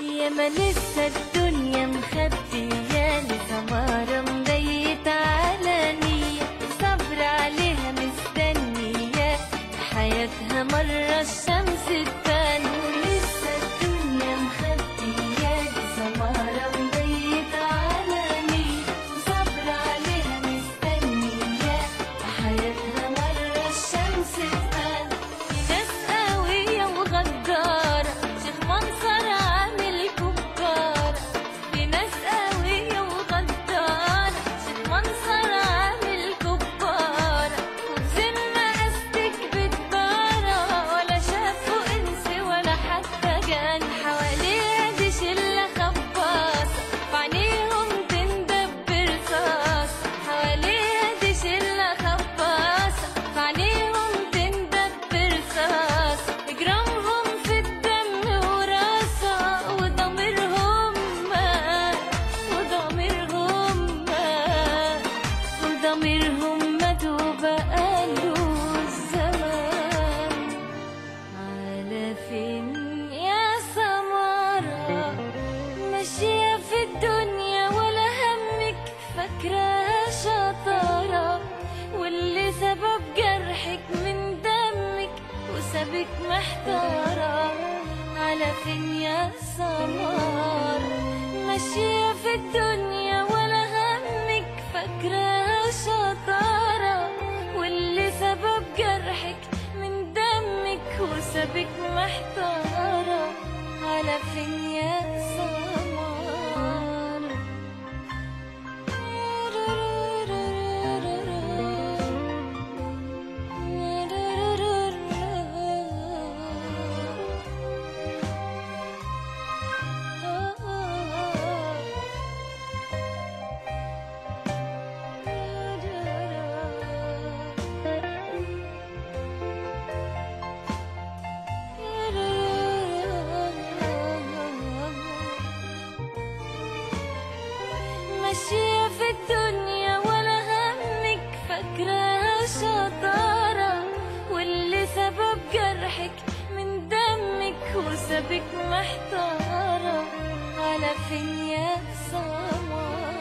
يا ما لسه الدنيا مخبيالي سمارة مبيت على نية. صبر عليها مستنية حياتها مرة الشمس تبان وسابك محتارة على فين يا سمارة ماشية في الدنيا ولا همك فاكراها شطارة واللي سبب جرحك من دمك وسابك محتارة. على فين ماشية في الدنيا ولا همك فاكراها شطارة واللي سبب جرحك من دمك وسابك محتارة. على فين يا سمارة؟